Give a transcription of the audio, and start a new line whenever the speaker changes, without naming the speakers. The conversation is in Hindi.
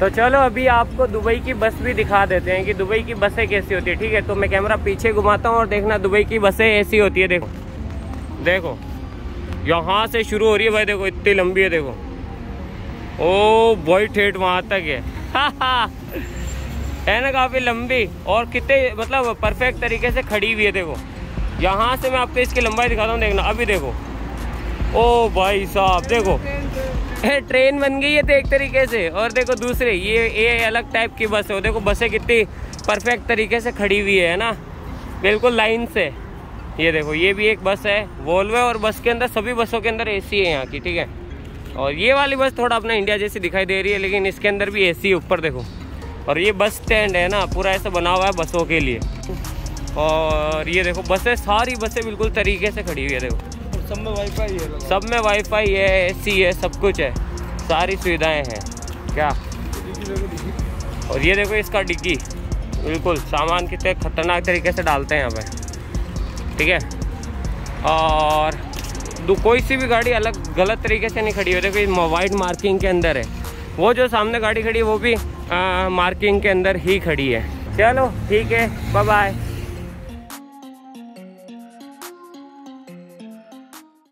तो चलो अभी आपको दुबई की बस भी दिखा देते हैं कि दुबई की बसें कैसी होती है, ठीक है? तो मैं कैमरा पीछे घुमाता हूँ और देखना दुबई की बसें ऐसी होती है, देखो। देखो, यहाँ से शुरू हो रही है भाई, देखो, इतनी लंबी है, देखो। ओ बॉय ठेठ वहाँ तक है। है ना, काफ़ी लंबी और कितने मतलब परफेक्ट तरीके से खड़ी हुई है, देखो। यहाँ से मैं आपको इसकी लंबाई दिखाता हूँ, देखना, अभी देखो। ओ, भाई साहब, देखो। ट्रेन बन गई है तो एक तरीके से। और देखो दूसरे, ये ये अलग टाइप की बस है। देखो बसें कितनी परफेक्ट तरीके से खड़ी हुई है ना? बिल्कुल लाइन से ये देखो, ये भी एक बस है वोल्वो और बस के अंदर, सभी बसों के अंदर एसी है यहाँ की, ठीक है? और ये वाली बस थोड़ा अपना इंडिया जैसी दिखाई दे रही है, लेकिन इसके अंदर भी एसी ऊपर देखो। और ये बस स्टैंड है ना, पूरा ऐसा बना हुआ है बसों के लिए। और ये देखो, बसें, सारी बसें बिल्कुल तरीके से खड़ी हुई है, देखो।
सब में वाईफाई है
सब में वाईफाई है एसी है सब कुछ है। सारी सुविधाएँ हैं। क्या? और ये देखो इसका डिग्गी। बिल्कुल सामान कितने खतरनाक तरीके से डालते हैं यहाँ ठीक है? और कोई सी भी गाड़ी अलग गलत तरीके से नहीं खड़ी हो देखो वाइट मार्किंग के अंदर है। वो जो सामने गाड़ी खड़ी है वो भी आ, मार्किंग के अंदर ही खड़ी है। चलो ठीक है बाय बाय